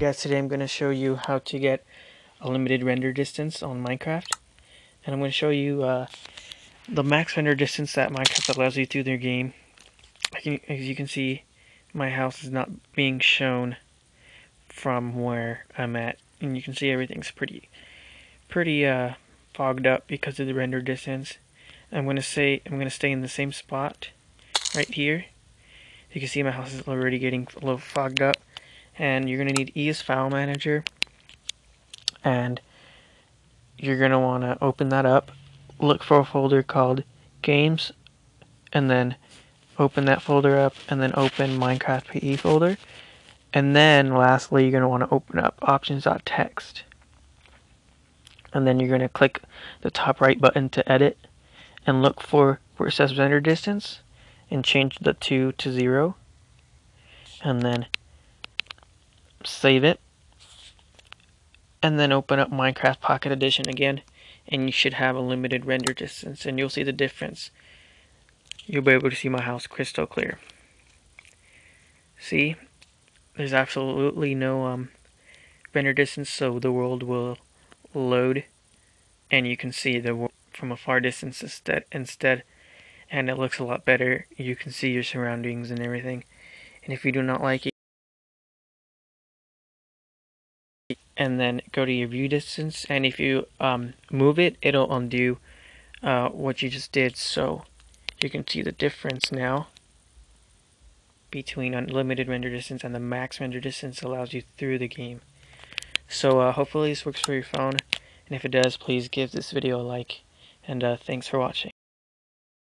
Guys, today I'm going to show you how to get a limited render distance on Minecraft. And I'm going to show you uh, the max render distance that Minecraft allows you through their game. As you can see, my house is not being shown from where I'm at. And you can see everything's pretty, pretty uh, fogged up because of the render distance. I'm going to say I'm going to stay in the same spot right here. You can see my house is already getting a little fogged up and you're going to need ES File Manager. And you're going to want to open that up look for a folder called games and then open that folder up and then open Minecraft PE folder. And then lastly you're going to want to open up options.txt and then you're going to click the top right button to edit and look for where it says render distance and change the 2 to 0 and then save it and then open up Minecraft Pocket Edition again and you should have a limited render distance and you'll see the difference you'll be able to see my house crystal clear see there's absolutely no um, render distance so the world will load and you can see the world from a far distance instead instead and it looks a lot better. You can see your surroundings and everything. And if you do not like it, and then go to your view distance, and if you um, move it, it'll undo uh, what you just did. So you can see the difference now between unlimited render distance and the max render distance allows you through the game. So uh, hopefully this works for your phone, and if it does, please give this video a like, and uh, thanks for watching.